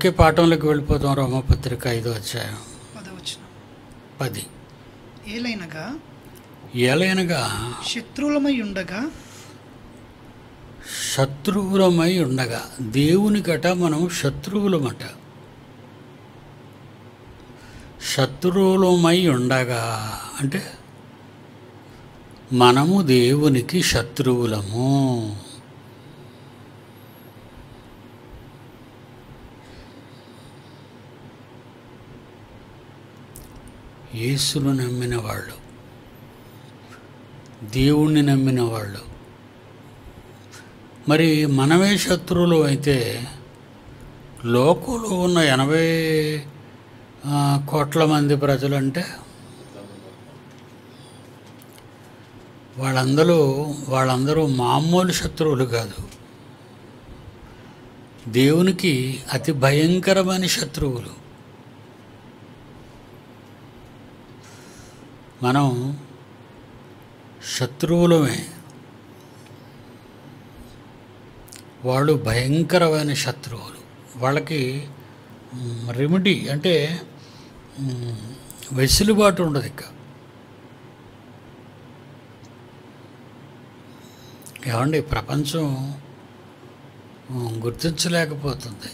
ఒకే పాఠంలోకి వెళ్ళిపోతాం రోమపత్రిక ఐదో అధ్యాయం. పది. ఏలైనగా ఎలయనగా శత్రువులమై ఉండగా శత్రువులమై ఉండగా దేవునికట మనం శత్రువులమట. శత్రువులమై ఉండగా అంటే మనము దేవునికి శత్రువులము. యేసును నమ్మిన వాళ్ళు దేవుణ్ణి నమ్మిన వాళ్ళు. మరి మనమే శత్రువులు అయితే లోకంలో ఉన్న ఎనభై కోట్ల మంది ప్రజలంటే వాళ్ళందరూ వాళ్ళందరూ మామూలు శత్రువులు కాదు. దేవునికి అతి భయంకరమైన శత్రువులు. మనం శత్రువులమే. వాళ్ళు భయంకరమైన శత్రువులు. వాళ్ళకి రెమెడీ అంటే వెసులుబాటు ఉండదు ఇక. ఏమండి ప్రపంచం గుర్తించలేకపోతుంది.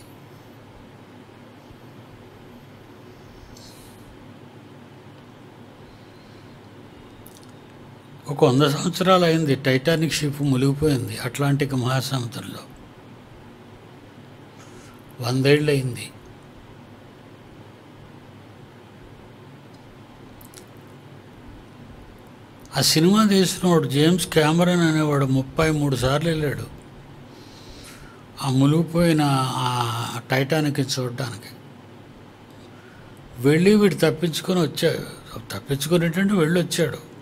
ఒక వంద సంవత్సరాలు అయింది. టైటానిక్ షిప్ మునిగిపోయింది అట్లాంటిక్ మహాసముద్రంలో. వందేళ్ళు అయింది ఆ సినిమా తీసినవాడు జేమ్స్ క్యామరన్ అనేవాడు ముప్పై మూడు సార్లు వెళ్ళాడు. ఆ మునిగిపోయిన ఆ టైటానిక్ చూడడానికి. వెళ్ళి వీడు తప్పించుకొని వచ్చాడు. తప్పించుకునేటంటే వెళ్ళి వచ్చాడు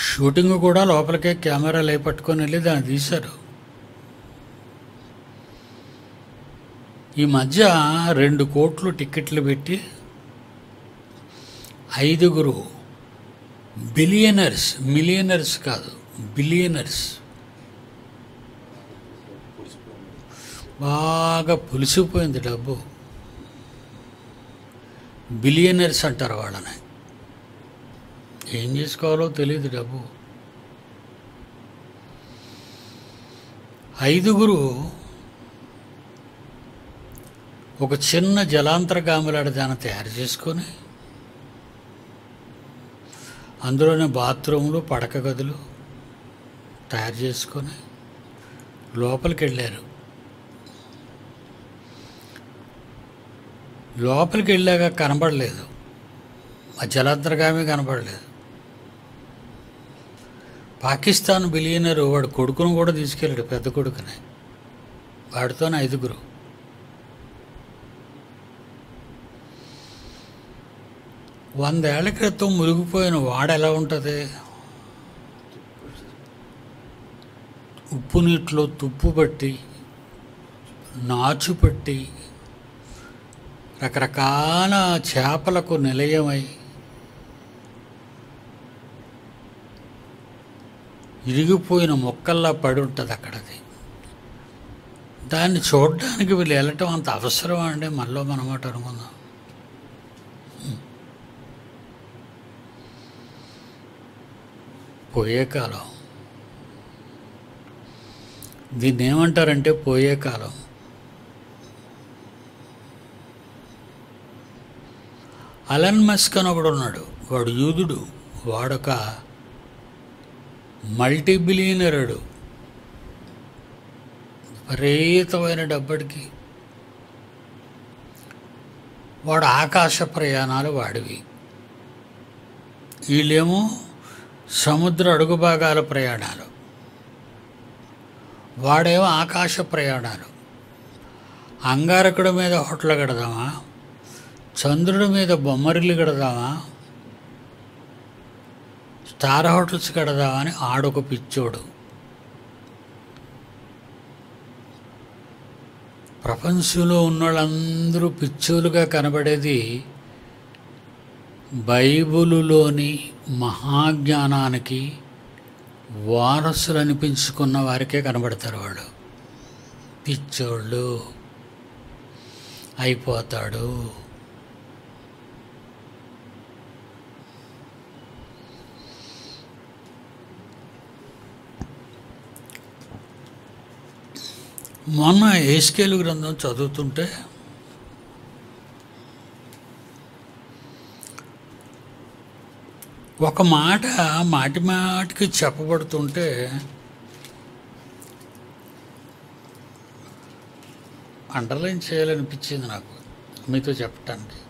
షూటింగ్ కూడా లోపలికే కెమెరాలు అవి పట్టుకొని వెళ్ళి దాన్ని తీశారు. ఈ మధ్య రెండు కోట్లు టిక్కెట్లు పెట్టి ఐదుగురు బిలియనర్స్ మిలియనర్స్ కాదు బిలియనర్స్. బాగా పులిసిపోయింది డబ్బు. బిలియనర్స్ అంటారు వాళ్ళని. ఏం చేసుకోవాలో తెలియదు డబ్బు. ఐదుగురు ఒక చిన్న జలాంతరగాములాడ దాన్ని తయారు చేసుకొని అందులోనే బాత్రూములు పడక గదులు తయారు చేసుకొని లోపలికి వెళ్ళారు లోపలికి వెళ్ళాక కనబడలేదు. ఆ జలాంతర్గామి కనబడలేదు. పాకిస్తాన్ బిలియనర్ వాడు కొడుకును కూడా తీసుకెళ్ళాడు పెద్ద కొడుకుని. వాడితోనే ఐదుగురు. వందేళ్ళ క్రితం మురిగిపోయిన వాడ ఎలా ఉంటుంది? ఉప్పు నీటిలో తుప్పు పట్టి నాచు పట్టి రకరకాల చేపలకు నిలయమై ఇరిగిపోయిన మొక్కల్లా పడి ఉంటుంది అక్కడది. దాన్ని చూడడానికి వీళ్ళు వెళ్ళటం అంత అవసరం అండి? మనలో మనమాట అనుకుందాం. పోయే కాలం. దీన్ని ఏమంటారంటే పోయే కాలం. అలన్ మస్క్ అని ఒకడు ఉన్నాడు. వాడు యూదుడు. వాడొక మల్టీ బిలియనరుడు విపరీతమైన డబ్బడికి. వాడు ఆకాశ ప్రయాణాలు వాడివి. వీళ్ళేమో సముద్ర అడుగు భాగాల ప్రయాణాలు. వాడేమో ఆకాశ ప్రయాణాలు. అంగారకుడి మీద హోటల్ కడదామా? చంద్రుడి మీద బొమ్మరిల్లు కడదామా? స్టార్ హోటల్స్ కడదామని అని ఆడొక పిచ్చోడు. ప్రపంచంలో ఉన్న వాళ్ళందరూ పిచ్చోలుగా కనబడేది బైబిలులోని మహాజ్ఞానానికి వారసులు అనిపించుకున్న వారికే కనబడతారు వాళ్ళు. పిచ్చోళ్ళు అయిపోతాడు. మొన్న ఏస్కేలు గ్రంథం చదువుతుంటే ఒక మాట మాటి మాటికి చెప్పబడుతుంటే అండర్లైన్ చేయాలనిపించింది నాకు మీతో చెప్పటానికి.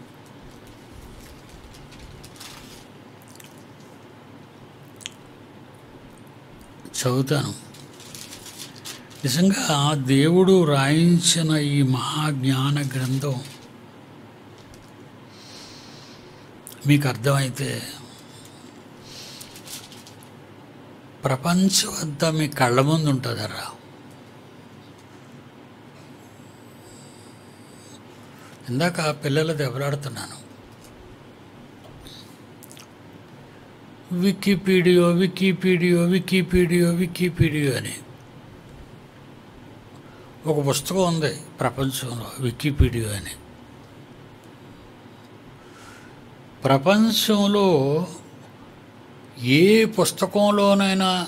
చదువుతాను. నిజంగా దేవుడు రాయించిన ఈ మహాజ్ఞాన గ్రంథం మీకు అర్థమైతే ప్రపంచం అంతా మీ కళ్ళ ముందు ఉంటుందరా. ఇందాక పిల్లలు దెబ్బలాడుతున్నాను. వికీపీడియో వికీపీడియో వికీపీడియో వికీపీడియో అని. ఒక పుస్తకం ఉంది ప్రపంచంలో వికీపీడియా అని. ప్రపంచంలో ఏ పుస్తకంలోనైనా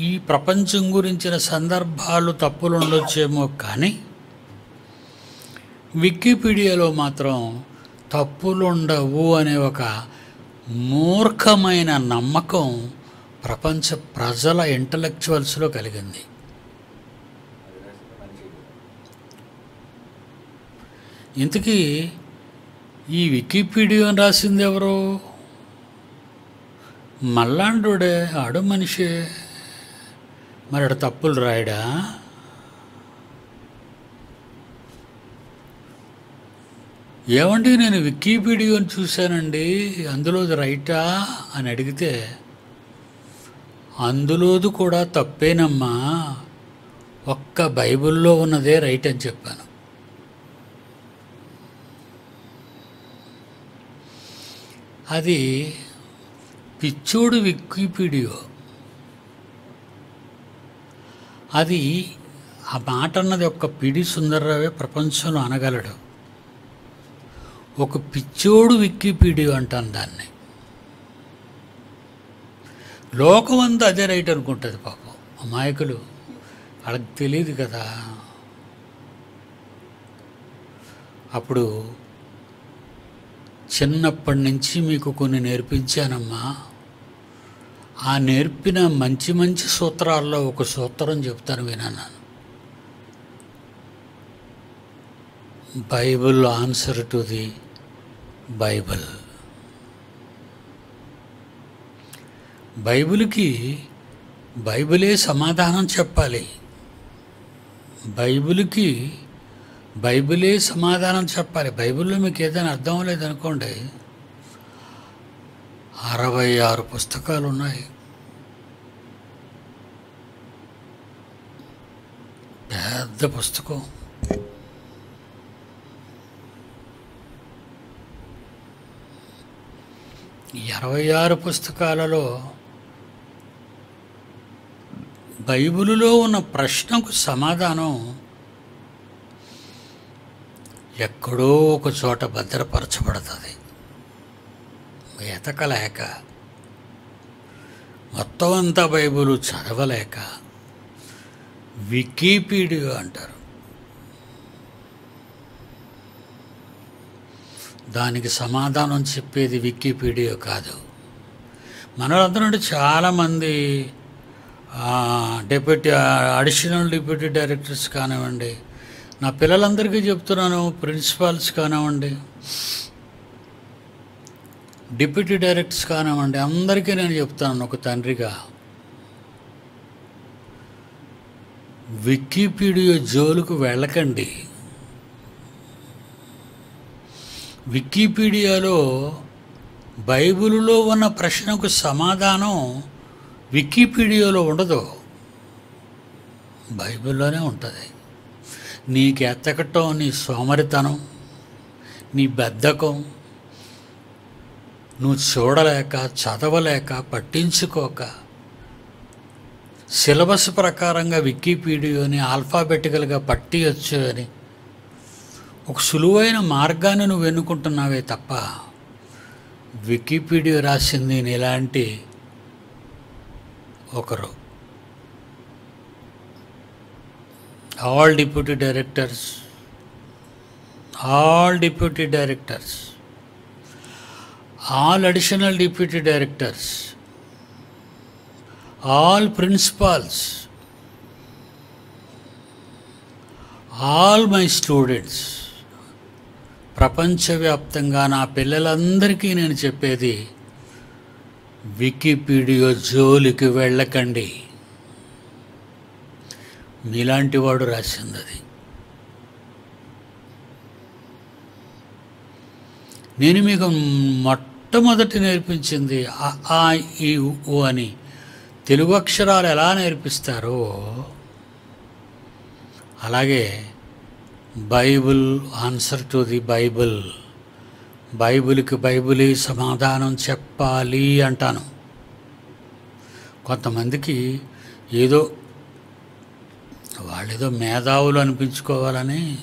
ఈ ప్రపంచం గురించిన సందర్భాలు తప్పులు ఉండొచ్చేమో కానీ వికీపీడియాలో మాత్రం తప్పులుండవు అనే ఒక మూర్ఖమైన నమ్మకం ప్రపంచ ప్రజల ఇంటలెక్చువల్స్లో కలిగింది. ఇంతకీ ఈ వికీపీడియా రాసింది ఎవరు? మల్లాండుడే ఆడు మనిషే. మరి ఆడు తప్పులు రాయడా? ఏమండి నేను వికీపీడియాని చూశానండి అందులోది రైటా అని అడిగితే అందులోది కూడా తప్పేనమ్మా. ఒక్క బైబిల్లో ఉన్నదే రైట్ అని చెప్పాను. అది పిచ్చోడు వికీపీడియో. అది ఆ మాట అన్నది ఒక్క పిడి సుందర్రావే ప్రపంచంలో అనగలడు. ఒక పిచ్చోడు వికీపీడియో అంటాను దాన్ని. లోకమంతా అదే రైట్ అనుకుంటుంది పాపం. అమాయకులు వాళ్ళకి తెలియదు కదా. అప్పుడు చిన్నప్పటి నుంచి మీకు కొన్ని నేర్పించానమ్మా. ఆ నేర్పిన మంచి మంచి సూత్రాల్లో ఒక సూత్రం చెప్తాను విన్నాను Bible answer to the Bible. బైబిల్కి బైబిలే సమాధానం చెప్పాలి. బైబిల్కి బైబిలే సమాధానం చెప్పాలి. బైబిల్లో మీకు ఏదైనా అర్థం లేదనుకోండి అరవై ఆరు పుస్తకాలు ఉన్నాయి. పెద్ద పుస్తకం. ఇరవై ఆరు పుస్తకాలలో బైబిలులో ఉన్న ప్రశ్నకు సమాధానం ఎక్కడో ఒక చోట భద్రపరచబడుతుంది. ఎతకలేక మొత్తం అంతా బైబుల్ చదవలేక వికీపీడియా అంటారు. దానికి సమాధానం చెప్పేది వికీపీడియా కాదు. మనలందరూ చాలామంది డిప్యూటీ అడిషనల్ డిప్యూటీ డైరెక్టర్స్ కానివ్వండి నా పిల్లలందరికీ చెప్తున్నాను ప్రిన్సిపాల్స్ కానివ్వండి డిప్యూటీ డైరెక్టర్స్ కానివ్వండి అందరికీ నేను చెప్తాను ఒక తండ్రిగా. వికీపీడియా జోలుకు వెళ్ళకండి. వికీపీడియాలో బైబిల్లో ఉన్న ప్రశ్నకు సమాధానం వికీపీడియాలో ఉండదు. బైబిల్లోనే ఉంటుంది. నీకెత్తకటం నీ సోమరితనం నీ బద్ధకం నువ్వు చూడలేక చదవలేక పట్టించుకోక సిలబస్ ప్రకారంగా వికీపీడియోని ఆల్ఫాబెటికల్గా పట్టియచ్చు అని ఒక సులువైన మార్గాన్ని నువ్వు ఎన్నుకుంటున్నావే తప్ప వికీపీడియా రాసింది ఇలాంటి ఒకరు all deputy directors all deputy directors all additional deputy directors all principals all my students ప్రపంచవ్యాప్తంగా నా పిల్లలందరికీ నేను చెప్పేది వికీపీడియా జోలికి వెళ్ళకండి. మీలాంటి వాడు రాసింది అది నేను మీకు మొట్టమొదటి నేర్పించింది ఆ ఈ ఉ అని తెలుగు అక్షరాలు ఎలా నేర్పిస్తారో అలాగే Bible answer to the Bible. బైబిల్కి బైబిలే సమాధానం చెప్పాలి అంటాను. కొంతమందికి ఏదో వాళ్ళేదో మేధావులు అనిపించుకోవాలని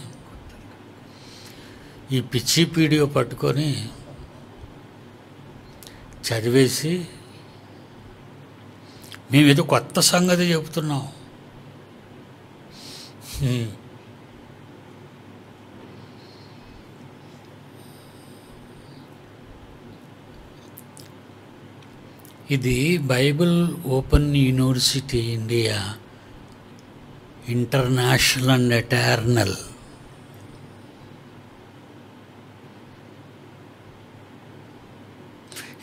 ఈ పిచ్చి పీడియో పట్టుకొని చదివేసి మేమేదో కొత్త సంగతి చెబుతున్నాం. ఇది Bible open university India international and eternal.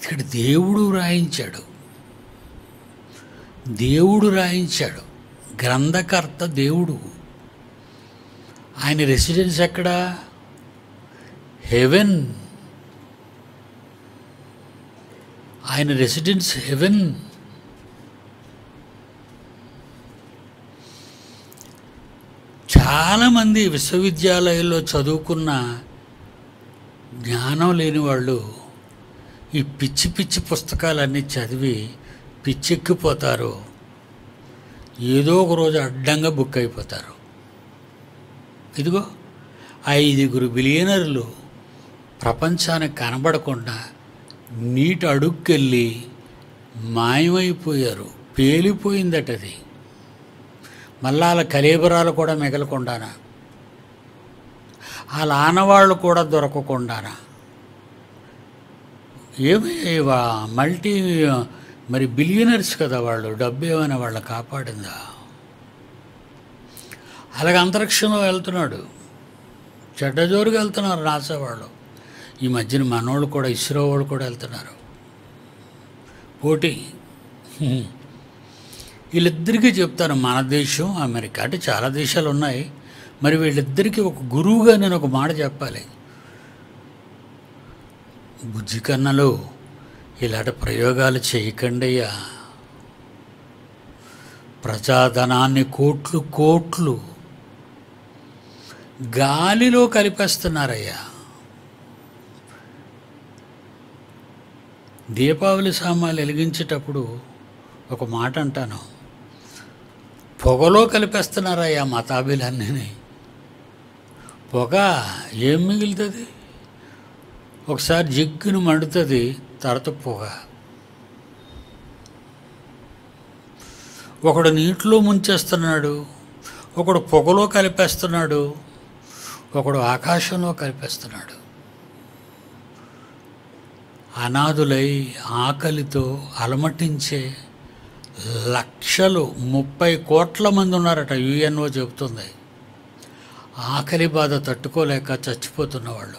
ఇక్కడ దేవుడు రాయించాడు. దేవుడు రాయించాడు. గ్రంథకర్త దేవుడు. ఆయన రెసిడెన్స్ ఎక్కడ? హెవెన్. ఆయన రెసిడెన్స్ హెవెన్. చాలామంది విశ్వవిద్యాలయాల్లో చదువుకున్న జ్ఞానం లేని వాళ్ళు ఈ పిచ్చి పిచ్చి పుస్తకాలన్నీ చదివి పిచ్చెక్కిపోతారు. ఏదో ఒక రోజు అడ్డంగా బుక్ అయిపోతారు. ఇదిగో ఐదుగురు బిలియనర్లు ప్రపంచానికి కనబడకుండా నీటి అడుక్కెళ్ళి మాయమైపోయారు. పేలిపోయిందట అది మళ్ళా కలేబురాలు కూడా మిగలకుండానా? వాళ్ళ ఆనవాళ్ళు కూడా దొరకకుండానా? ఏమి వా- మల్టీ మరి బిలియనర్స్ కదా వాళ్ళు డబ్బు ఏమైనా వాళ్ళు కాపాడిందా? అలాగే అంతరిక్షంలో వెళ్తున్నాడు. చెడ్డజోరుగా వెళ్తున్నారు నాసా వాళ్ళు. ఈ మధ్యన మనోళ్ళు కూడా ఇస్రో వాళ్ళు కూడా వెళ్తున్నారు. పోటీ. వీళ్ళిద్దరికీ చెప్తాను మన దేశం అమెరికా అంటే చాలా దేశాలు ఉన్నాయి మరి వీళ్ళిద్దరికీ ఒక గురువుగా నేను ఒక మాట చెప్పాలి. బుజ్జి కన్నలు ఇలాంటి ప్రయోగాలు చేయకండి అయ్యా. ప్రజాధనాన్ని కోట్లు కోట్లు గాలిలో కలిపేస్తున్నారయ్యా. దీపావళి సామాన్లు వెలిగించేటప్పుడు ఒక మాట అంటాను. పొగలో కలిపేస్తున్నారయ్యా మతాబీలన్నీ పొగ ఏం మిగులుతుంది? ఒకసారి జిగ్గును మండుతుంది తర్వాత పొగ. ఒకడు నీటిలో ముంచేస్తున్నాడు ఒకడు పొగలో కలిపేస్తున్నాడు ఒకడు ఆకాశంలో కలిపేస్తున్నాడు. అనాథులై ఆకలితో అలమటించే లక్షలు ముప్పై కోట్ల మంది ఉన్నారట యుఎన్ఓ చెబుతుంది. ఆకలి బాధ తట్టుకోలేక చచ్చిపోతున్న వాళ్ళు.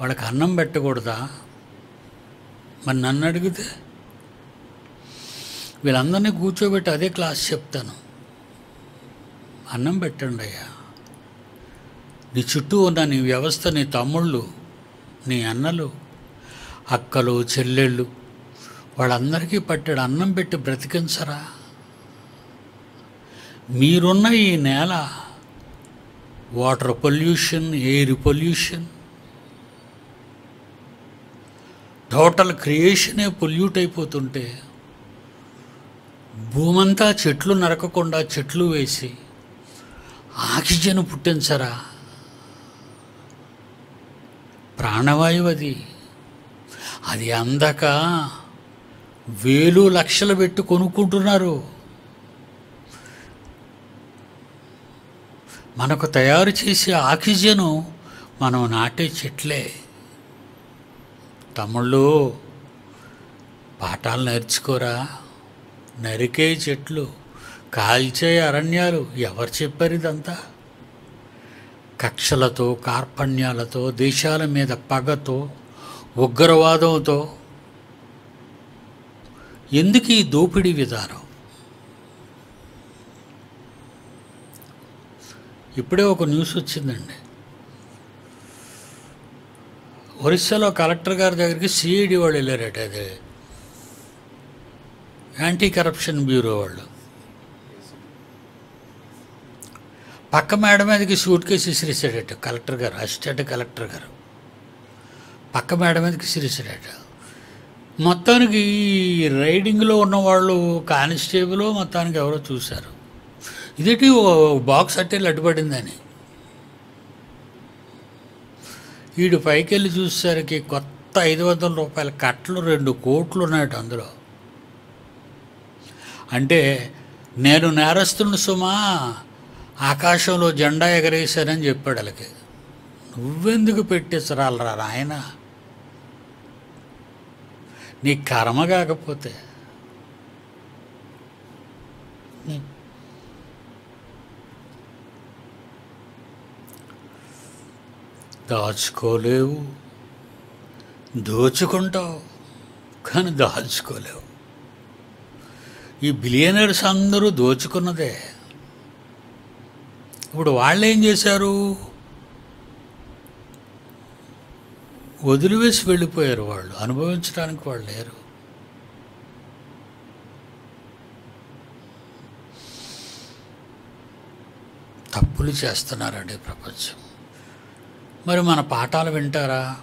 వాళ్ళకి అన్నం పెట్టకూడదా? మరి నన్ను అడిగితే? వీళ్ళందరినీ కూర్చోబెట్టి అదే క్లాస్ చెప్తాను. అన్నం పెట్టండి అయ్యా. నీ చుట్టూ ఉన్న నీ వ్యవస్థ నీ తమ్ముళ్ళు నీ అన్నలు అక్కలు చెల్లెళ్ళు వాళ్ళందరికీ పట్టాడు అన్నం పెట్టి బ్రతికించరా? మీరున్న ఈ నేల water pollution air pollution total క్రియేషనే pollute అయిపోతుంటే భూమంతా చెట్లు నరకకుండా చెట్లు వేసి ఆక్సిజన్ పుట్టించరా? ప్రాణవాయువు అది అది అందక వేలు లక్షలు పెట్టి కొనుక్కుంటున్నారు. మనకు తయారు చేసే ఆక్సిజను మనం నాటే చెట్లే. తమ్ముళ్ళు పాఠాలు నేర్చుకోరా. నరికే చెట్లు కాల్చే అరణ్యాలు ఎవరు చెప్పారు ఇదంతా? కక్షలతో కార్పణ్యాలతో దేశాల మీద పగతో ఉగ్రవాదంతో ఎందుకు ఈ దోపిడీ విధానం? ఇప్పుడే ఒక న్యూస్ వచ్చిందండి. ఒరిస్సాలో కలెక్టర్ గారి దగ్గరికి సిఐడి వాళ్ళు వెళ్ళారట అది. యాంటీ కరప్షన్ బ్యూరో వాళ్ళు. పక్క మేడ మీదకి సూట్ కేసు విసిరేసాడట కలెక్టర్ గారు అసిస్టెంట్ కలెక్టర్ గారు. పక్క మేడ మీదకి విసిరేసాడట మొత్తానికి ఈ రైడింగ్లో ఉన్న వాళ్ళు కానిస్టేబుల్ మొత్తానికి ఎవరో చూశారు. ఇదేంటి ఓ బాక్స్ అట్టే లడ్డుపడిందని వీడు పైకి వెళ్ళి చూసేసరికి కొత్త ఐదు వందల రూపాయల కట్టలు రెండు కోట్లు ఉన్నాయట అందులో. అంటే నేను నేరస్తుని సుమా ఆకాశంలో జెండా ఎగరేశానని చెప్పాడు వాళ్ళకి నువ్వెందుకు పెట్టేసరాలరా నాయనా? నీ కర్మ కాకపోతే. దాచుకోలేవు. దోచుకుంటావు. కానీ దాచుకోలేవు. ఈ బిలియనర్స్ అందరూ దోచుకున్నదే. ఇప్పుడు వాళ్ళు ఏం చేశారు? వదిలివేసి వెళ్ళిపోయారు వాళ్ళు. అనుభవించడానికి వాళ్ళు లేరు. తప్పులు చేస్తున్నారండి ప్రపంచం. మరి మన పాఠాలు వింటారా?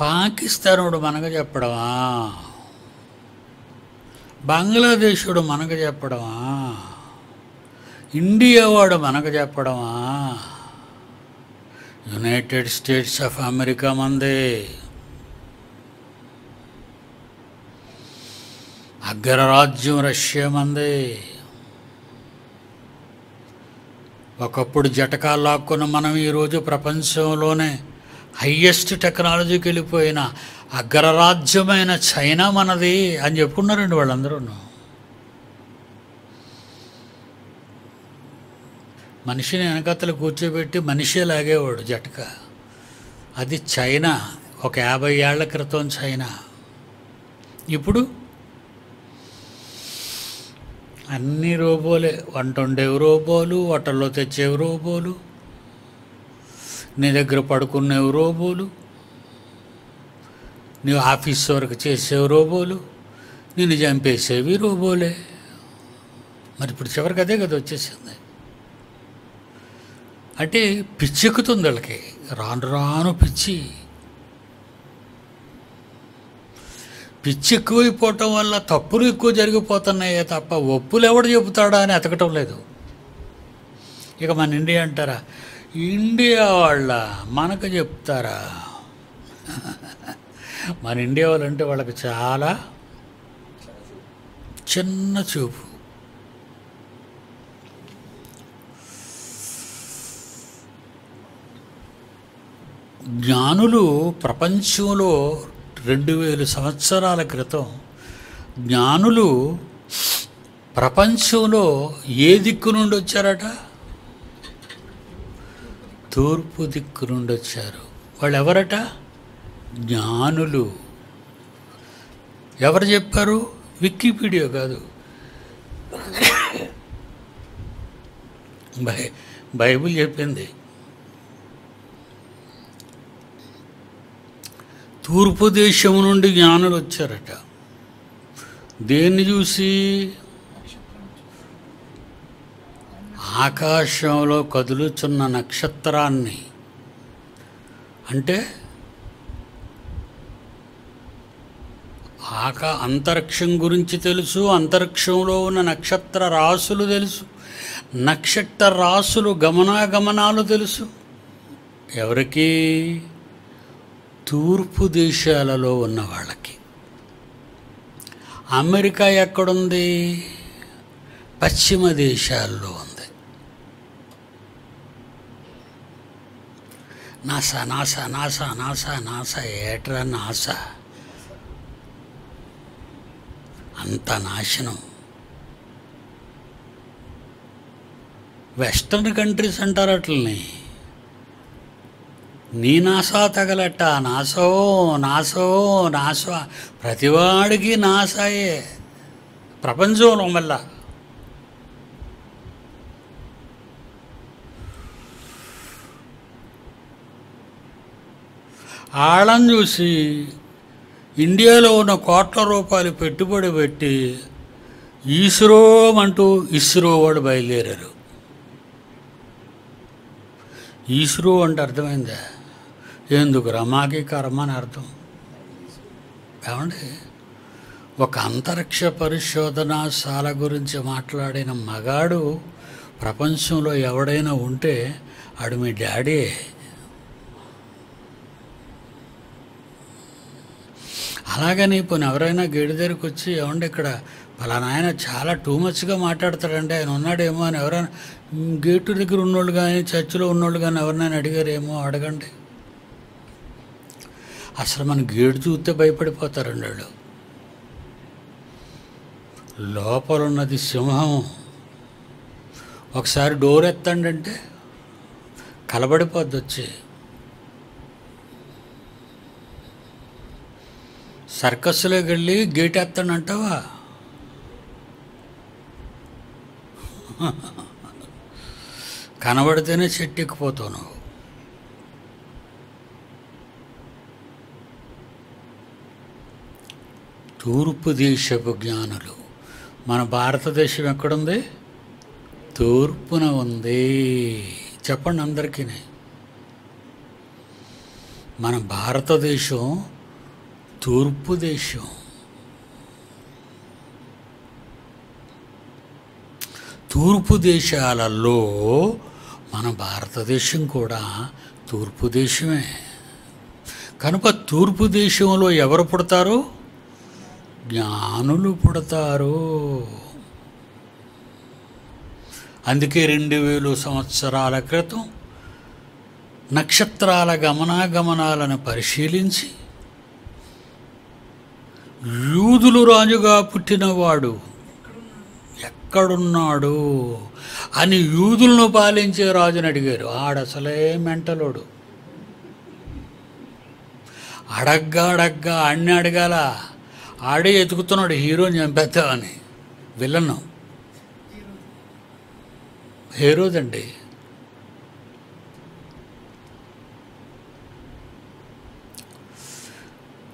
పాకిస్తానుడు మనకు చెప్పడమా? బంగ్లాదేశుడు మనకు చెప్పడమా? ఇండియా వాడు మనకు చెప్పడమా? యునైటెడ్ స్టేట్స్ ఆఫ్ అమెరికా మందే. అగ్రరాజ్యం రష్యా మందే. ఒకప్పుడు జటకాలు లాక్కున్న మనం ఈరోజు ప్రపంచంలోనే హయ్యెస్ట్ టెక్నాలజీకి వెళ్ళిపోయిన అగ్రరాజ్యమైన చైనా మనది అని చెప్పుకున్నారండి వాళ్ళందరూ మనిషిని వెనకత్తలు కూర్చోబెట్టి మనిషే లాగేవాడు జటక. అది చైనా. ఒక యాభై ఏళ్ళ క్రితం చైనా. ఇప్పుడు? అన్ని రోబోలే వంట వండేవి రోబోలు హోటల్లో తెచ్చేవి రోబోలు నీ దగ్గర పడుకునేవి రోబోలు నీవు ఆఫీస్ వరకు చేసేవి రోబోలు నిన్ను చంపేసేవి రోబోలే మరి ఇప్పుడు చివరికి అదే కదా వచ్చేసింది. అంటే పిచ్చెక్కుతుంది వాళ్ళకి రాను రాను పిచ్చి. పిచ్చి ఎక్కువైపోవటం వల్ల తప్పులు ఎక్కువ జరిగిపోతున్నాయే తప్ప ఒప్పులు ఎవడు చెబుతాడా అని ఎతకటం లేదు. ఇక మన ఇండియా అంటారా ఇండియా వాళ్ళ మనకు చెప్తారా? మన ఇండియా వాళ్ళంటే వాళ్ళకి చాలా చిన్న చూపు. జ్ఞానులు ప్రపంచంలో రెండు వేల సంవత్సరాల క్రితం జ్ఞానులు ప్రపంచంలో ఏ దిక్కు నుండి వచ్చారట? తూర్పు దిక్కు నుండి వచ్చారు. వాళ్ళు ఎవరట జ్ఞానులు. ఎవరు చెప్పారు? వికీపీడియా కాదు. బై బైబిల్ చెప్పింది. తూర్పు దేశం నుండి జ్ఞానులు వచ్చారట. దేన్ని చూసి? ఆకాశంలో కదులుచున్న నక్షత్రాన్ని. అంటే ఆకా అంతరిక్షం గురించి తెలుసు అంతరిక్షంలో ఉన్న నక్షత్ర రాసులు తెలుసు నక్షత్ర రాసులు గమనాగమనాలు తెలుసు. ఎవరికి? తూర్పు దేశాలలో ఉన్న వాళ్ళకి. అమెరికా ఎక్కడుంది? పశ్చిమ దేశాల్లో ఉంది. NASA NASA NASA NASA NASA ఏట్రా నాసా? అంత నాశనం. వెస్టర్న్ కంట్రీస్ అంటారు అట్లని. నీ నాసా తగలట. నాసో నాసో నాసో. ప్రతివాడికి నాసాయే. ప్రపంచంలో మళ్ళా. ఆళ్ళని చూసి ఇండియాలో ఉన్న కోట్ల రూపాయలు పెట్టుబడి పెట్టి ఈస్రో అంటూ ఇస్రో వాడు బయలుదేరారు. ఈస్రో అంటే అర్థమైందా? ఎందుకు రమాకి కర్మ అని అర్థం. ఏమండి? ఒక అంతరిక్ష పరిశోధనాశాల గురించి మాట్లాడిన మగాడు ప్రపంచంలో ఎవడైనా ఉంటే ఆడు మీ డాడీ. అలాగని పోనీ ఎవరైనా గేడి దగ్గరికి వచ్చి ఏమండి ఇక్కడ పలానా ఆయన చాలా టూ మచ్గా మాట్లాడతాడండి ఆయన ఉన్నాడేమో అని ఎవరైనా గేటు దగ్గర ఉన్నోళ్ళు కానీ చర్చిలో ఉన్నోళ్ళు కానీ ఎవరినైనా అడిగారేమో అడగండి. అసలు మన గేటు చూస్తే భయపడిపోతారండి వాళ్ళు. లోపల ఉన్నది సింహం. ఒకసారి డోర్ ఎత్తండి అంటే కలబడిపోద్ది వచ్చి. సర్కస్లోకి వెళ్ళి గేట్ ఎత్తానంటావా కనబడితేనే చెట్టు ఎక్కిపోతావు నువ్వు. తూర్పు దేశపు జ్ఞానులు. మన భారతదేశం ఎక్కడుంది? తూర్పున ఉంది. చెప్పండి అందరికీ మన భారతదేశం తూర్పు దేశం తూర్పు దేశాలలో మన భారతదేశం కూడా తూర్పు దేశమే కనుక తూర్పు దేశంలో ఎవరు పుడతారు? జ్ఞానులు పుడతారు. అందుకే రెండు వేలు సంవత్సరాల క్రితం నక్షత్రాల గమనాగమనాలను పరిశీలించి యూదులు రాజుగా పుట్టినవాడు ఎక్కడున్నాడు అని యూదులను పాలించే రాజుని అడిగారు. ఆడసలే మెంటలోడు. అడగ్గా అడగ్గా అన్ని అడగాల. ఆడే ఎతుకుతున్నాడు హీరోని చంపేద్దామని. విలన్. హీరోదండి.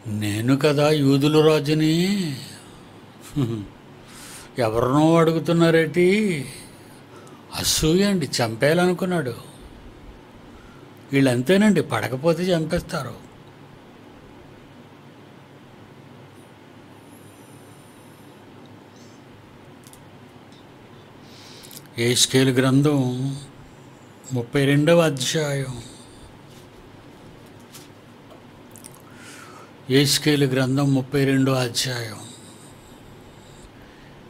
నేను కదా యూదుల రాజుని. ఎవరినో అడుగుతున్నారేటి? అసూయ అండి చంపేయాలనుకున్నాడు. వీళ్ళంతేనండి పడకపోతే చంపేస్తారు. ఏస్కేల్ గ్రంథం ముప్పై రెండవ అధ్యాయం. ఏస్కేల్ గ్రంథం ముప్పై రెండో అధ్యాయం.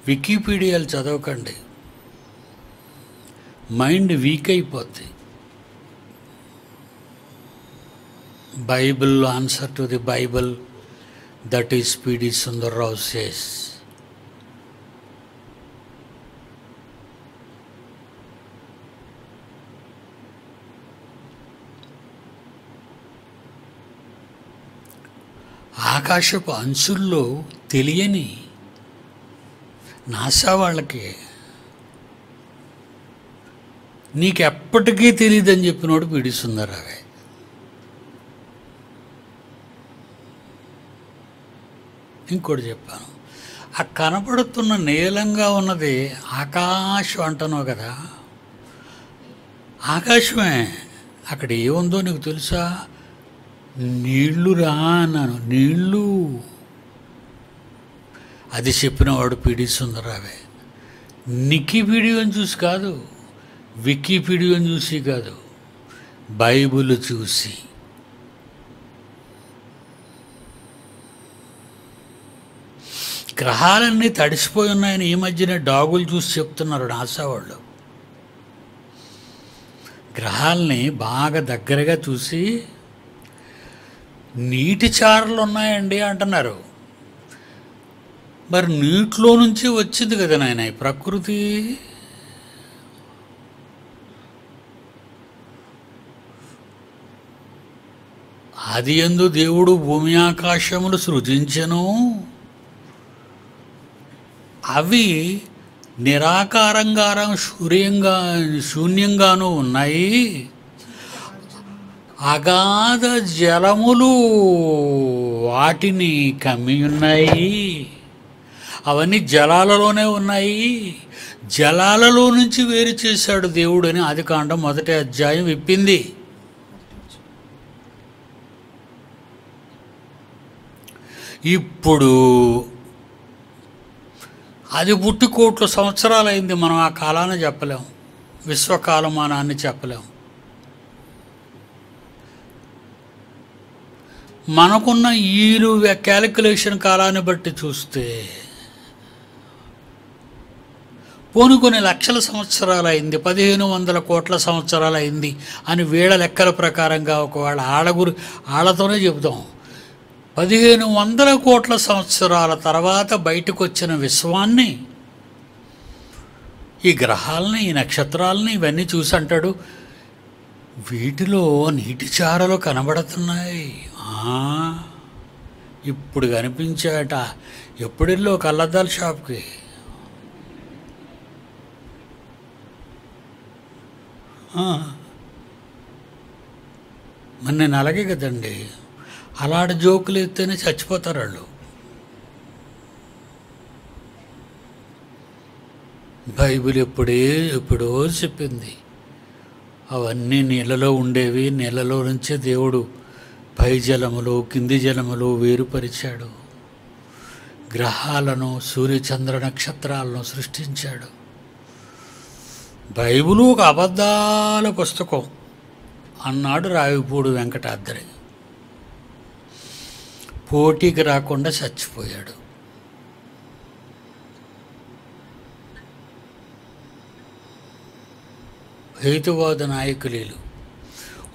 వికీపీడియాలు చదవకండి. మైండ్ వీక్ అయిపోద్ది. Bible answer to the Bible that is PD Sundar Rao says. ఆకాశపు అంచుల్లో తెలియని నాసా వాళ్ళకి. నీకెప్పటికీ తెలియదని చెప్పినోడు పిడి సుందరరావే. ఇంకోటి చెప్పాను. ఆ కనపడుతున్న నీలంగా ఉన్నది ఆకాశం అంటున్నావు కదా. ఆకాశమే. అక్కడ ఏముందో నీకు తెలుసా? నీళ్ళు రా అన్నాను. నీళ్ళు. అది చెప్పినవాడు పిడి సుందరరావే. నికిపీడియోని చూసి కాదు వికీపీడియోని చూసి కాదు బైబిల్ చూసి. గ్రహాలన్నీ తడిసిపోయి ఉన్నాయని ఈ మధ్యనే డాగులు చూసి చెప్తున్నారు నాసా వాళ్ళు. గ్రహాలని బాగా దగ్గరగా చూసి నీటి చారలు ఉన్నాయండి అంటున్నారు. మరి నీటిలో నుంచి వచ్చింది కదా నాయన ఈ ప్రకృతి? అది ఎందు దేవుడు భూమి ఆకాశములు సృజించెను. అవి నిరాకారంగారం సూర్యంగా శూన్యంగాను ఉన్నాయి. అగాధ జలములు వాటిని కమ్మి ఉన్నాయి అవన్నీ జలాలలోనే ఉన్నాయి. జలాలలో నుంచి వేరు చేశాడు దేవుడు అని ఆది కాండం మొదటి అధ్యాయం విప్పింది ఇప్పుడు అది పుట్టి కోట్ల సంవత్సరాలైంది మనం ఆ కాలాన్ని చెప్పలేం. విశ్వకాలమానాన్ని చెప్పలేం. మనకున్న ఈరు క్యాలిక్యులేషన్ కాలాన్ని బట్టి చూస్తే పోను కొన్ని లక్షల సంవత్సరాలు అయింది పదిహేను వందల కోట్ల సంవత్సరాలు అయింది అని వీళ్ళ లెక్కల ప్రకారంగా ఒకవేళ ఆడగురు ఆళ్ళతోనే చెబుదాం. పదిహేను వందల కోట్ల సంవత్సరాల తర్వాత బయటకు వచ్చిన విశ్వాన్ని ఈ గ్రహాలని ఈ నక్షత్రాలని ఇవన్నీ చూసి అంటాడు వీటిలో నీటి చారలు కనబడుతున్నాయి. ఇప్పుడు కనిపించాట ఎప్పుడిల్లో కళ్ళద్దాల షాప్కి? మరి నేను అలాగే కదండి. అలాంటి జోకులు ఎత్తేనే చచ్చిపోతారు వాళ్ళు బైబిల్ ఎప్పుడే ఎప్పుడో చెప్పింది. అవన్నీ నీళ్ళలో ఉండేవి నీళ్ళలో నుంచే దేవుడు పై జలములు కింది జలములు వేరుపరిచాడు. గ్రహాలను సూర్యచంద్ర నక్షత్రాలను సృష్టించాడు. బైబిలు ఒక అబద్ధాల పుస్తకం. అన్నాడు రావిపూడి వెంకటాద్రి. పోటీకి రాకుండా చచ్చిపోయాడు. హేతువాద నాయకులీలు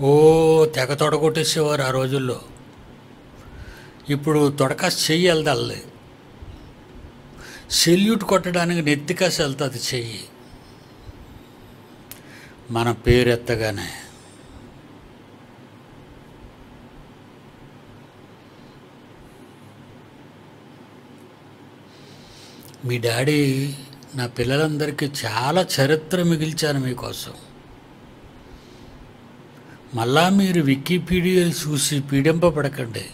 ఓ తెగ తొడగొట్టేసేవారు ఆ రోజుల్లో. ఇప్పుడు తొడక చెయ్యి వెళ్దాలి. సెల్యూట్ కొట్టడానికి నెత్తికాసి వెళ్తుంది చెయ్యి. మన పేరు ఎత్తగానే. మీ డాడీ నా పిల్లలందరికీ చాలా చరిత్ర మిగిల్చాను మీకోసం. మళ్ళా మీరు వికీపీడియాలు చూసి పీడింపబడకండి.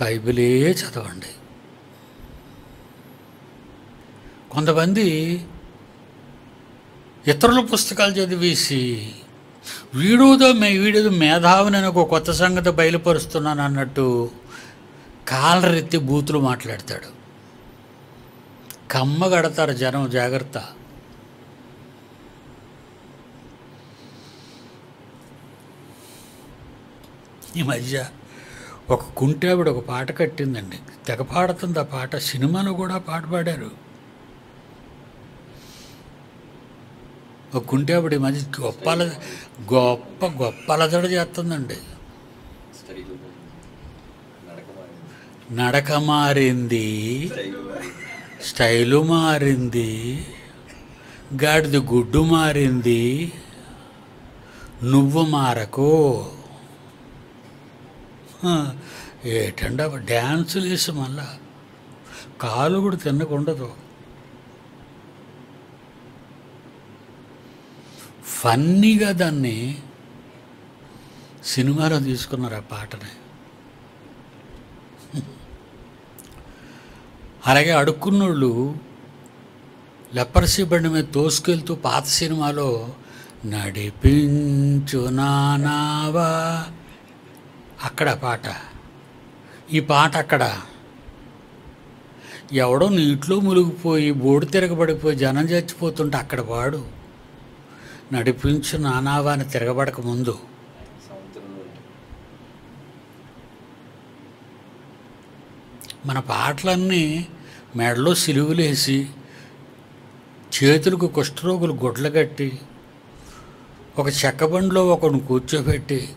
బైబిలే చదవండి. కొంతమంది ఇతరుల పుస్తకాలు చదివేసి వీడుదో మే వీడిదో మేధావిని నేను ఒక కొత్త సంగతి బయలుపరుస్తున్నాను అన్నట్టు కాలరెత్తి బూతులు మాట్లాడతాడు. కమ్మ కడతారు జనం జాగ్రత్త. ఈ మధ్య ఒక కుంటావిడ ఒక పాట కట్టిందండి. తెగ పాడుతుంది ఆ పాట. సినిమాలో కూడా పాట పాడారు. ఒక కుంటావిడ ఈ మధ్య గొప్పల గొప్ప గొప్పలదడ చేస్తుందండి. నడక మారింది. స్టైలు మారింది. గాడిది గుడ్డు మారింది. నువ్వు మారకు. ఏటండా డ్యాన్సులు వేసి మళ్ళా కాలు కూడా తిన్నకుండదు ఫన్నీగా దాన్ని సినిమాలో తీసుకున్నారు ఆ పాటని. అలాగే అడుక్కున్నోళ్ళు లెపర్సీ బండి మీద తోసుకెళ్తూ పాత సినిమాలో నడిపించు నానావా అక్కడ పాట. ఈ పాట అక్కడ. ఎవడో నీటిలో మునిగిపోయి బోడు తిరగబడిపోయి జనం చచ్చిపోతుంటే అక్కడ వాడు. నడిపించు నానావాని తిరగబడక ముందు. మన పాటలన్నీ మెడలో సిలువులేసి చేతులకు కుష్ఠరోగులు గుడ్లు కట్టి ఒక చెక్క బండిలో కూర్చోబెట్టి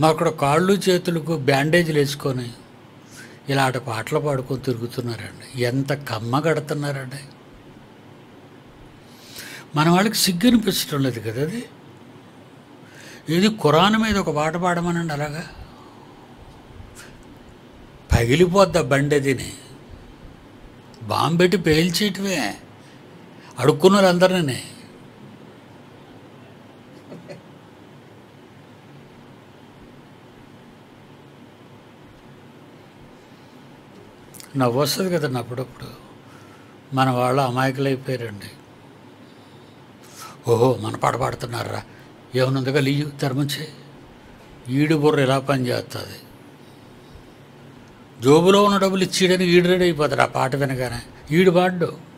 మా అక్కడ కాళ్ళు చేతులకు బ్యాండేజీలు వేసుకొని ఇలాంటి పాటలు పాడుకొని తిరుగుతున్నారండి. ఎంత కమ్మ కడుతున్నారండి. మన వాళ్ళకి సిగ్గు అనిపించడం లేదు కదా అది. ఇది కురాన్ మీద ఒక పాట పాడమనండి అలాగా. పగిలిపోద్దా బండి తిని బాంబెట్టి పేల్చేయటమే. అడుక్కున్నారు అందరినీ నవ్వు వస్తుంది కదండి అప్పుడప్పుడు మన వాళ్ళు అమాయకులు ఓహో మన పాట పాడుతున్నారా? ఏమనుందిగా లీయు ధర్మంచే ఈడు బుర్ర ఇలా పనిచేస్తుంది జోబులో ఉన్న డబ్బులు ఇచ్చేయడానికి ఈడు రెడీ అయిపోతాడు ఆ పాట వినగానే. ఈడు పాడు.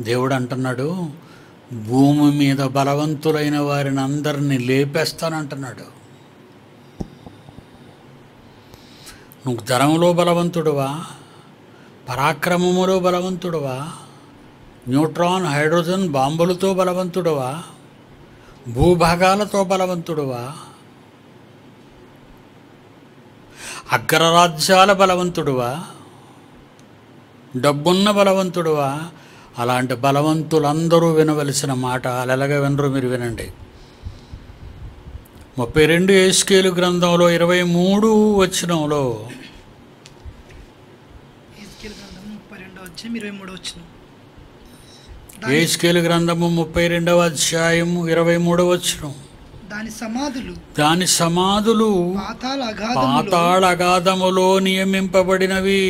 దేవుడు అంటున్నాడు భూమి మీద బలవంతులైన వారిని అందరినీ లేపేస్తానంటున్నాడు. నువ్వు ధనంలో బలవంతుడువా? పరాక్రమములో బలవంతుడువా? Neutron hydrogen బాంబులతో బలవంతుడువా? భూభాగాలతో బలవంతుడువా? అగ్రరాజ్యాల బలవంతుడువా? డబ్బున్న బలవంతుడువా? అలాంటి బలవంతులందరూ వినవలసిన మాట అలలగా వినరు మీరు వినండి. ముప్పై రెండు ఏస్కేలు గ్రంథంలో ఇరవై మూడు వచనంలో ఏజ్కేల్ గ్రంథం ముప్పై రెండో అధ్యాయం ఇరవై మూడో వచ్చిన ఏస్కేలు గ్రంథము ముప్పై రెండవ అధ్యాయము ఇరవై మూడవ వచనం. దాని సమాధులు దాని సమాధులు పాతాళ అగాధములో నియమింపబడినవి.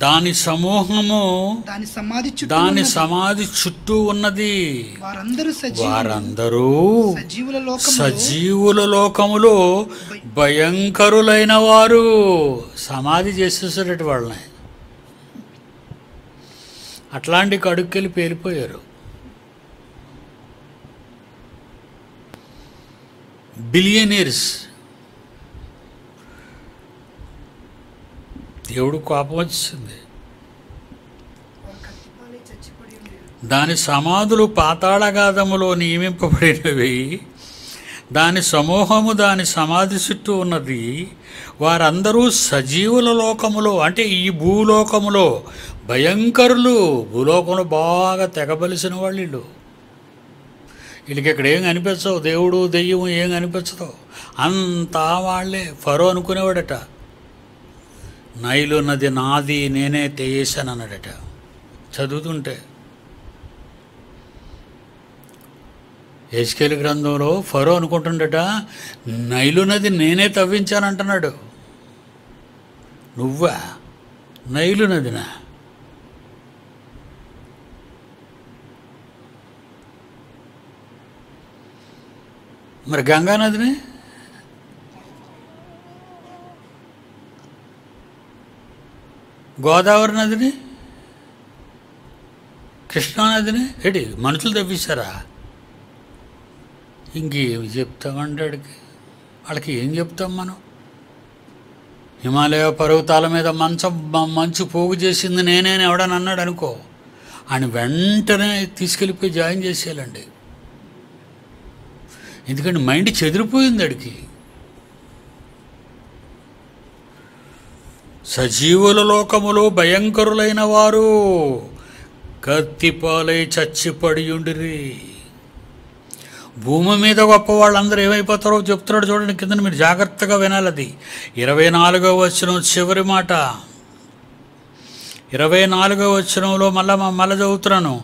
దాని సమూహము దాని సమాధి దాని. సమాధి చుట్టూ ఉన్నది. వారందరూ సజీవులు. వారందరూ సజీవుల లోకములో. భయంకరులైన వారు సమాధి చేసేసారట వాళ్ళని. అట్లాంటి కడుక్కెళ్ళి పేలిపోయారు. బిలియనీర్స్. దేవుడు కోపం వచ్చింది. దాని సమాధులు పాతాళగాధములో నియమింపబడినవి. దాని సమూహము దాని సమాధి చుట్టూ ఉన్నది. వారందరూ సజీవుల లోకములో అంటే ఈ భూలోకములో భయంకరులు భూలోకంలో బాగా తెగబలిసిన వాళ్ళు వీళ్ళు వీళ్ళకి ఇక్కడ ఏం కనిపించవు? దేవుడు దెయ్యం ఏం కనిపించదు? అంతా వాళ్ళే. ఫరో అనుకునేవాడట నైలు నది నాది నేనే తెయేశాను అన్నాడట చదువుతుంటే. ఎస్కేల్ గ్రంథంలో ఫరో అనుకుంటుండట నైలు నది నేనే తవ్వించానంటున్నాడు. నువ్వా? నైలు నదినా మరి గంగా గోదావరి నదిని? కృష్ణా నదిని? ఏంటి మనుషులు తవ్విస్తారా ఇంకేమి చెప్తామండి వాడికి వాళ్ళకి ఏం చెప్తాం మనం? హిమాలయ పర్వతాల మీద మంచం మంచు పోగు చేసింది నేనే ఎవడని అన్నాడు అనుకో ఆయన వెంటనే తీసుకెళ్ళిపోయి జాయిన్ చేసేయాలండి. ఎందుకంటే మైండ్ చెదిరిపోయింది అడికి సజీవుల లోకములో భయంకరులైన వారు కత్తిపాలై చచ్చిపడి ఉండిరి. భూమి మీద గొప్ప వాళ్ళందరూ ఏమైపోతారో చెప్తున్నాడు చూడండి కింద మీరు జాగ్రత్తగా వినాలి అది ఇరవై నాలుగవ వచ్చిన చివరి మాట. ఇరవై నాలుగవ వచ్చినంలో మళ్ళా మళ్ళా చదువుతున్నాను.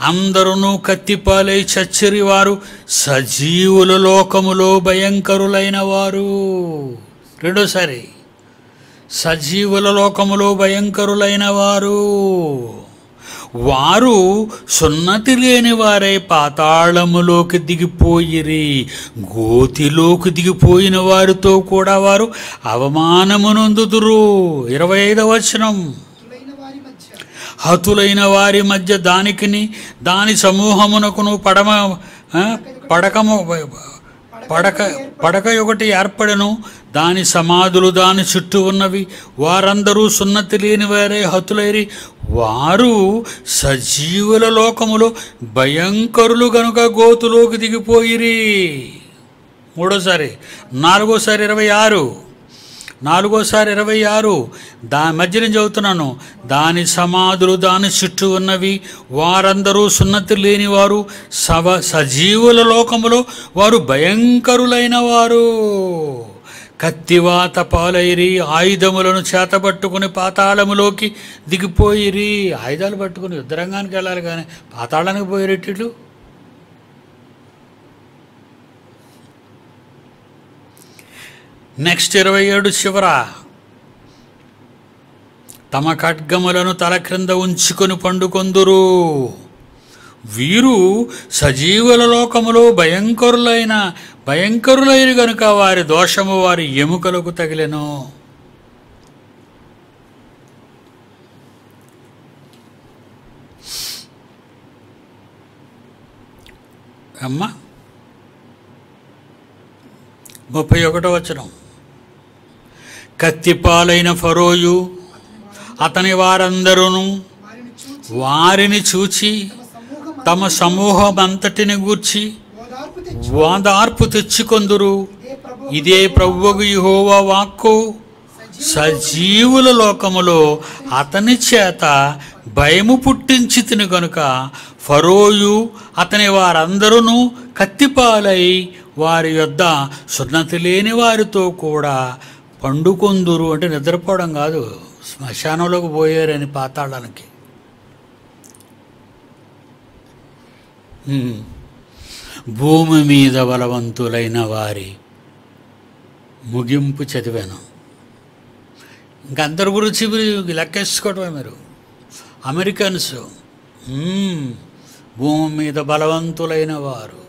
అందరూ కత్తిపాలై చచ్చిరి వారు సజీవుల లోకములో భయంకరులైన వారు. రెండోసారి. సజీవుల లోకములో భయంకరులైన వారు. వారు సున్నతి లేని వారే పాతాళములోకి దిగిపోయిరి. గోతిలోకి దిగిపోయిన వారితో కూడా వారు అవమానమునందుదురు. ఇరవై ఐదవ వచనం. హతులైన వారి మధ్య దానికిని దాని సమూహమునకును పడమ పడకము పడక పడక ఒకటి ఏర్పడను. దాని సమాధులు దాని చుట్టూ ఉన్నవి. వారందరూ సున్నతి లేని వారే హతులైరి. వారు సజీవుల లోకములో భయంకరులు గనుక గోతులోకి దిగిపోయిరి. మూడోసారి నాలుగోసారి ఇరవై ఆరు. నాలుగోసారి ఇరవై ఆరు. దా మధ్య నేను చదువుతున్నాను. దాని సమాధులు దాని చుట్టూ ఉన్నవి వారందరూ సున్నతి లేనివారు సవ సజీవుల లోకములో వారు భయంకరులైన వారు కత్తివాత పాలైరి ఆయుధములను చేతబట్టుకుని పాతాళములోకి దిగిపోయిరి. ఆయుధాలు పట్టుకుని యుద్ధరంగానికి వెళ్ళాలి కానీ పాతాళానికి పోయేటట్లు నెక్స్ట్ ఇరవై ఏడు చివర. తమ ఖడ్గములను తల క్రింద ఉంచుకొని పండుకొందురు. వీరు సజీవుల లోకములో భయంకరులైన భయంకరులైన గనుక వారి దోషము వారి ఎముకలకు తగిలెను. అమ్మా ముప్పై ఒకటో వచనం. కత్తిపాలైన ఫరోయు అతని వారందరూ వారిని చూచి తమ సమూహం అంతటిని గూర్చి ఓదార్పు తెచ్చి వాదార్పు తెచ్చుకొందురు. ఇదే ప్రభు ప్రభువుకు వాక్కు. సజీవుల లోకములో అతని చేత భయము పుట్టించి తిని గనుక ఫరోయు అతని వారందరూ కత్తిపాలై వారి యొద్ద సున్నతి లేని వారితో కూడా పండుకొందురు అంటే నిద్రపోవడం కాదు. శ్మశానంలోకి పోయారని పాతాళానికి. భూమి మీద బలవంతులైన వారి ముగింపు చదివాను. ఇంకా అందరి గురించి మీరు లెక్కేసుకోవటమే మీరు. అమెరికన్స్ భూమి మీద బలవంతులైన వారు.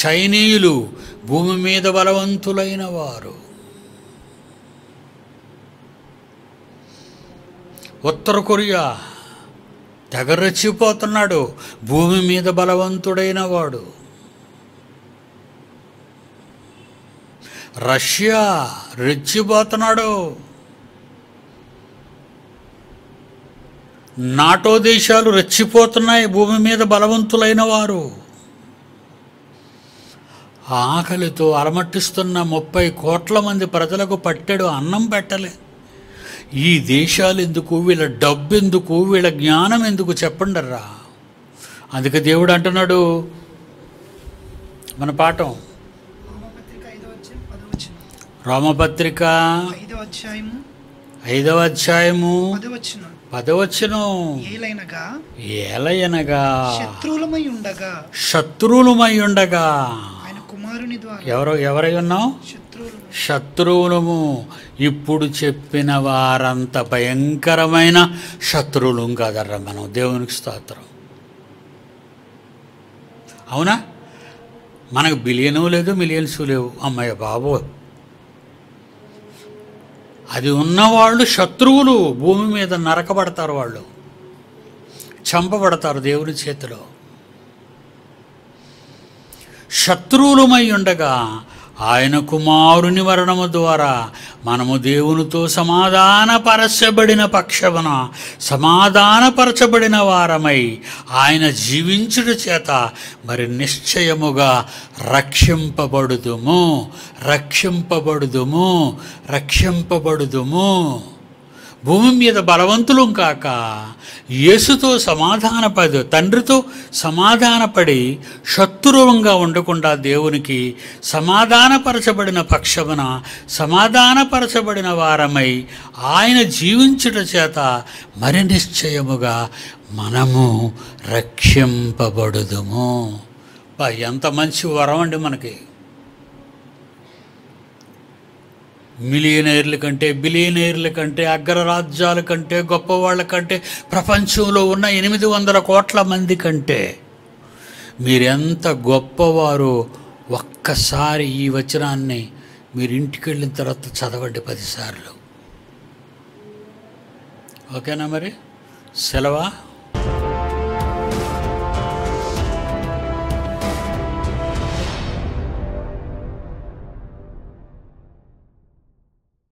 చైనీయులు భూమి మీద బలవంతులైన వారు. ఉత్తర కొరియా. తెగరెచ్చిపోతున్నాడు. భూమి మీద బలవంతుడైన వాడు. రష్యా రెచ్చిపోతున్నాడు. నాటో దేశాలు రెచ్చిపోతున్నాయి. భూమి మీద బలవంతులైన వారు. ఆకలితో అలమట్టిస్తున్న ముప్పై కోట్ల మంది ప్రజలకు పట్టెడు అన్నం పెట్టలే. ఈ దేశాలు ఎందుకు వీళ్ళ డబ్బు ఎందుకు వీళ్ళ జ్ఞానం ఎందుకు చెప్పండి రా అందుకే దేవుడు అంటున్నాడు మన పాఠం. రోమపత్రిక ఐదవ అధ్యాయము పదవచ్చును ఏలైనగా. ఏలయనగా. శత్రువులమై ఉండగా. శత్రువులమై ఉండగా. ఎవరు ఎవరై ఉన్నాం శత్రువులు శత్రువులము. ఇప్పుడు చెప్పిన వారంత భయంకరమైన శత్రువులు కాదర్రా మనం. దేవునికి స్తోత్రం. అవునా? మనకు బిలియను లేదు మిలియన్స్ లేవు. అమ్మయ్య బాబు. అది ఉన్నవాళ్ళు శత్రువులు. భూమి మీద నరకబడతారు వాళ్ళు. చంపబడతారు దేవుని చేతిలో. శత్రువులమై ఉండగా ఆయన కుమారుని మరణము ద్వారా మనము దేవునితో సమాధానపరచబడిన పక్షమున సమాధానపరచబడిన వారమై ఆయన జీవించుట చేత మరి నిశ్చయముగా రక్షింపబడుదుము. రక్షింపబడుదుము. రక్షింపబడుదుము. భూమి మీద బలవంతులం కాక యేసుతో సమాధానపడి తండ్రితో సమాధానపడి శత్రువంగా ఉండకుండా దేవునికి సమాధానపరచబడిన పక్షమున సమాధానపరచబడిన వారమై ఆయన జీవించుట చేత మరి నిశ్చయముగా మనము రక్షింపబడుదుము. ఎంత మంచి వరం అండి మనకి. మిలియనైర్ల కంటే బిలియనైర్ల కంటే అగ్రరాజ్యాల కంటే గొప్పవాళ్ళ కంటే ప్రపంచంలో ఉన్న ఎనిమిది వందల కోట్ల మంది కంటే మీరెంత గొప్పవారో ఒక్కసారి ఈ వచనాన్ని మీరు ఇంటికి వెళ్ళిన తర్వాత చదవండి పదిసార్లు. ఓకేనా మరి? సెలవా?